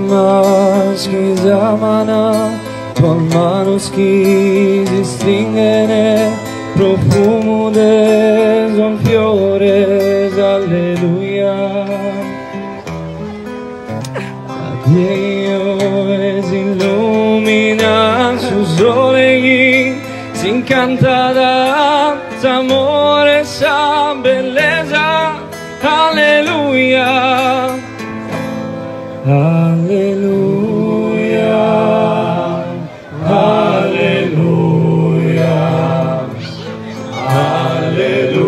maschi zamana Tuon mano si stringe nel profumo del fiore alleluia. Dio si illumina su sole si incanta d'amore sa bellezza alleluia alleluia alleluia alleluia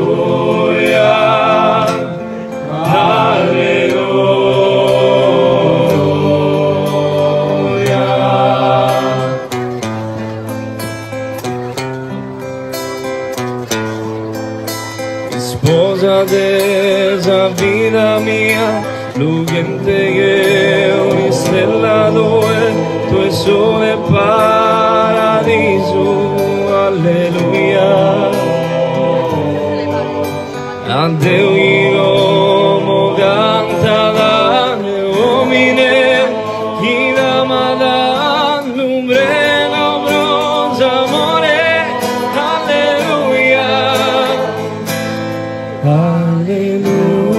alleluia Sposa desa vida mia, lugliente che ogni stella dove tu è sole paradiso, alleluia. A Deo mo canta la uomine, chi la mala lumbre no bronza amore, alleluia. Alleluia,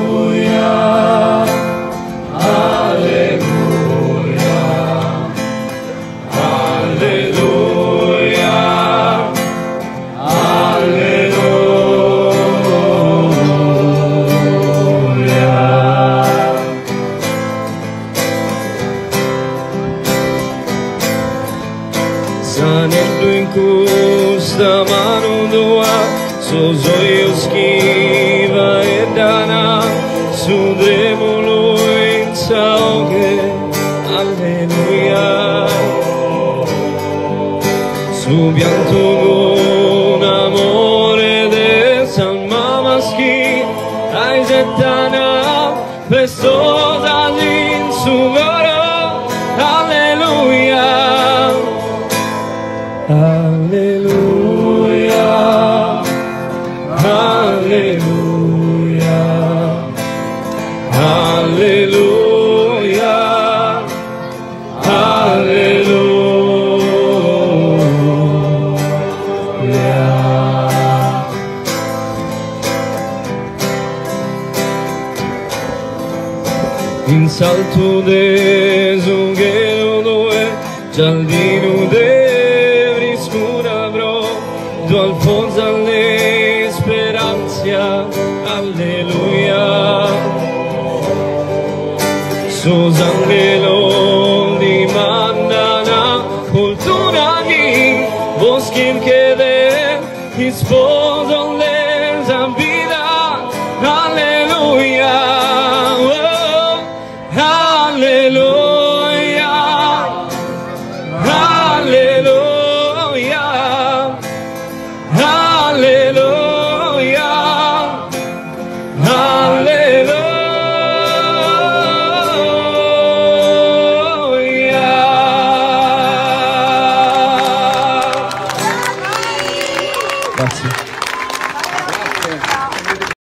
Sanendo in custa mano tua, so zoio schiva e dana, su dremolo in sauge, alleluia. Su pianto In salto de zunghero dove giardino de friscura avrò. Tu alfonso alle speranza alleluia. Susangelo di mandana cultura di boschi che de le